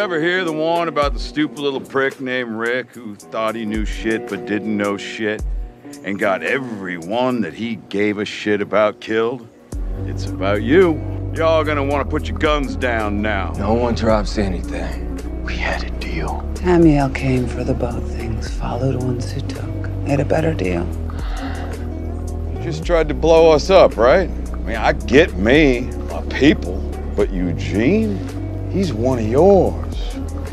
ever hear the one about the stupid little prick named Rick who thought he knew shit but didn't know shit and got everyone that he gave a shit about killed? It's about you. Y'all gonna wanna put your guns down now. No one drops anything. We had a deal. Tamiel came for the boat things, followed ones who took. Made a better deal. You just tried to blow us up, right? I mean, I get me, my people, but Eugene, he's one of yours.